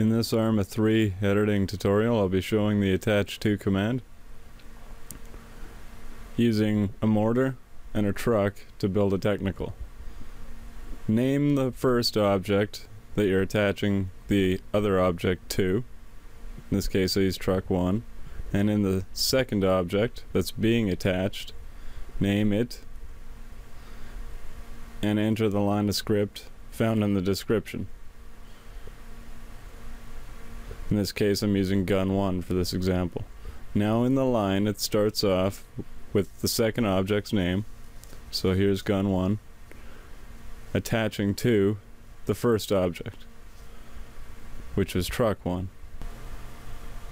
In this ARMA 3 editing tutorial, I'll be showing the attach to command using a mortar and a truck to build a technical. Name the first object that you're attaching the other object to. In this case, I use truck 1. And in the second object that's being attached, name it and enter the line of script found in the description. In this case, I'm using gun 1 for this example. Now in the line, it starts off with the second object's name. So here's gun 1 attaching to the first object, which is truck 1.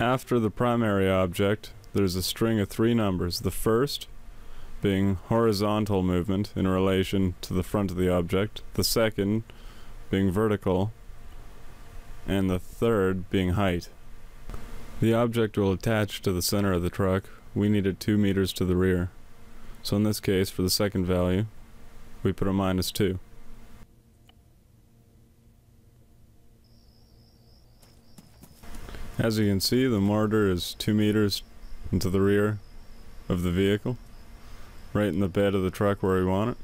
After the primary object, there's a string of three numbers. The first being horizontal movement in relation to the front of the object, the second being vertical, and the third being height. The object will attach to the center of the truck. We need it 2 meters to the rear. So in this case, for the second value, we put a minus 2. As you can see, the mortar is 2 meters into the rear of the vehicle, right in the bed of the truck where we want it.